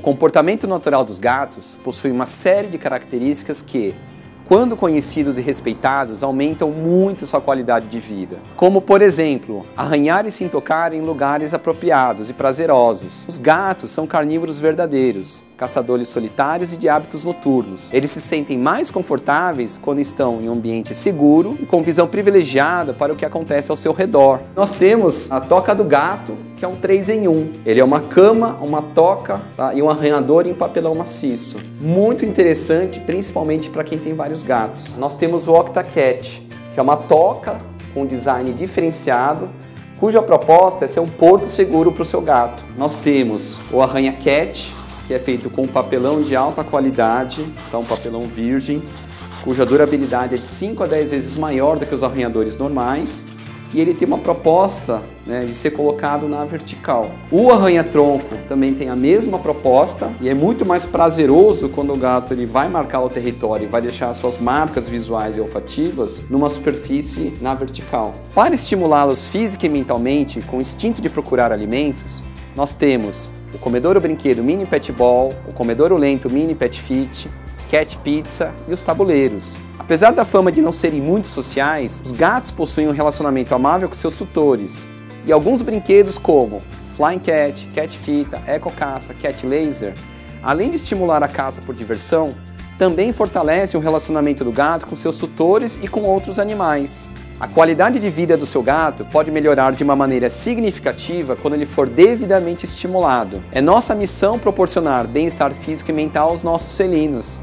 comportamento natural dos gatos possui uma série de características que, quando conhecidos e respeitados, aumentam muito sua qualidade de vida. Como, por exemplo, arranhar e se intocar em lugares apropriados e prazerosos. Os gatos são carnívoros verdadeiros, caçadores solitários e de hábitos noturnos. Eles se sentem mais confortáveis quando estão em um ambiente seguro e com visão privilegiada para o que acontece ao seu redor. Nós temos a toca do gato, que é um 3 em 1. Ele é uma cama, uma toca tá? e um arranhador em papelão maciço. Muito interessante, principalmente para quem tem vários gatos. Nós temos o OctaCat, que é uma toca com design diferenciado, cuja proposta é ser um porto seguro para o seu gato. Nós temos o Arranha Cat, que é feito com papelão de alta qualidade, então papelão virgem, cuja durabilidade é de 5 a 10 vezes maior do que os arranhadores normais e ele tem uma proposta né, de ser colocado na vertical. O arranha-tronco também tem a mesma proposta e é muito mais prazeroso quando o gato ele vai marcar o território e vai deixar suas marcas visuais e olfativas numa superfície na vertical. Para estimulá-los física e mentalmente com o instinto de procurar alimentos, nós temos o comedouro brinquedo Mini Pet Ball, o comedouro lento Mini Pet Fit, Cat Pizza e os tabuleiros. Apesar da fama de não serem muito sociais, os gatos possuem um relacionamento amável com seus tutores. E alguns brinquedos como Flying Cat, Cat Fita, Eco Caça, Cat Laser, além de estimular a caça por diversão, também fortalece o relacionamento do gato com seus tutores e com outros animais. A qualidade de vida do seu gato pode melhorar de uma maneira significativa quando ele for devidamente estimulado. É nossa missão proporcionar bem-estar físico e mental aos nossos felinos.